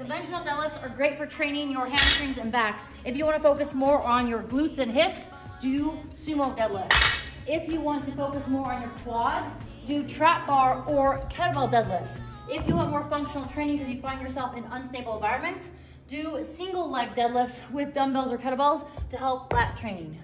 Conventional deadlifts are great for training your hamstrings and back. If you want to focus more on your glutes and hips, do sumo deadlifts. If you want to focus more on your quads, do trap bar or kettlebell deadlifts. If you want more functional training because you find yourself in unstable environments, do single leg deadlifts with dumbbells or kettlebells to help lat training.